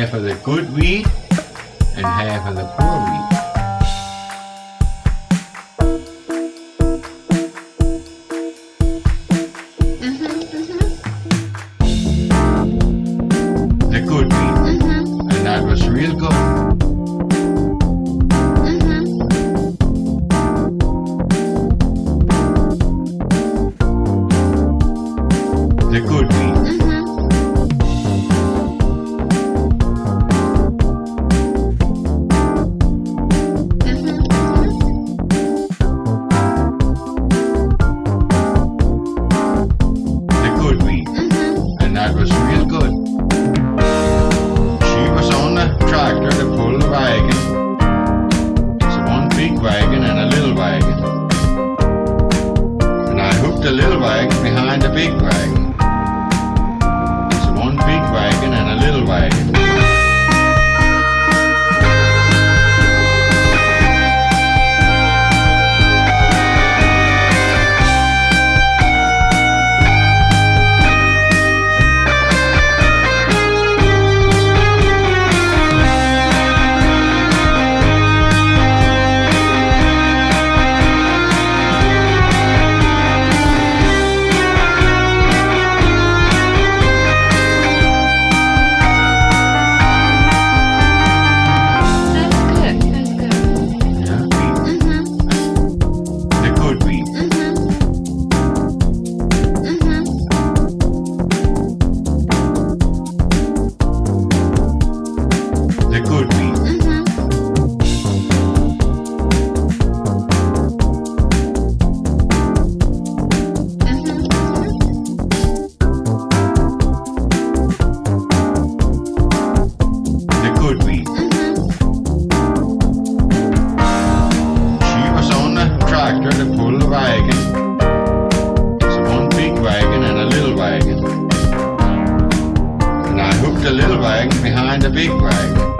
half of the good wheat and half of the poor wheat. the little bag behind the big bag. the little bag behind the big bag.